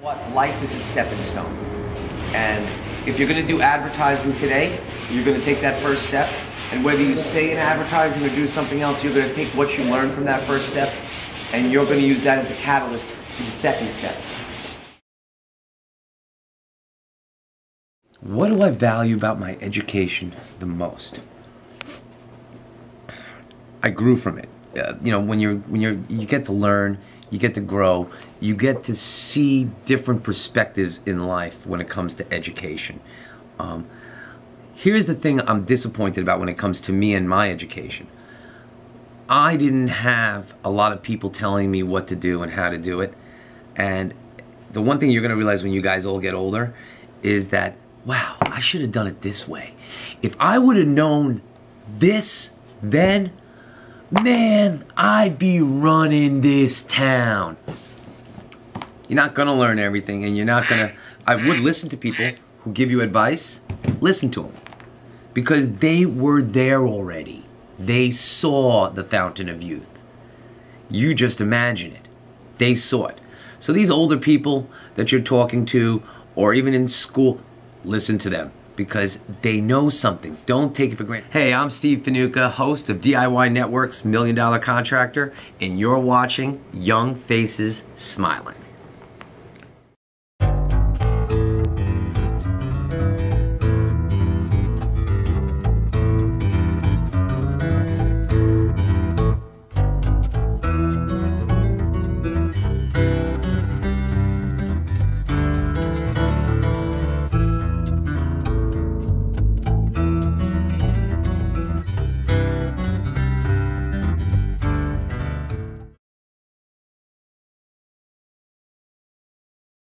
What life is a stepping stone. And if you're going to do advertising today, you're going to take that first step. And whether you stay in advertising or do something else, you're going to take what you learned from that first step and you're going to use that as a catalyst to the second step. What do I value about my education the most? I grew from it. Uh, you know, when you're when you're you get to learn, you get to grow, you get to see different perspectives in life when it comes to education. Um, here's the thing I'm disappointed about when it comes to me and my education. I didn't have a lot of people telling me what to do and how to do it. And the one thing you're going to realize when you guys all get older is that, wow, I should have done it this way. If I would have known this then, man, I'd be running this town. You're not to learn everything, and you're not to. I would listen to people who give you advice, listen to them. Because they were there already. They saw the fountain of youth. You just imagine it. They saw it. So these older people that you're talking to, or even in school, listen to them because they know something. Don't take it for granted. Hey, I'm Steve Fanuka, host of DIY Network's Million Dollar Contractor, and you're watching Young Faces Smiling.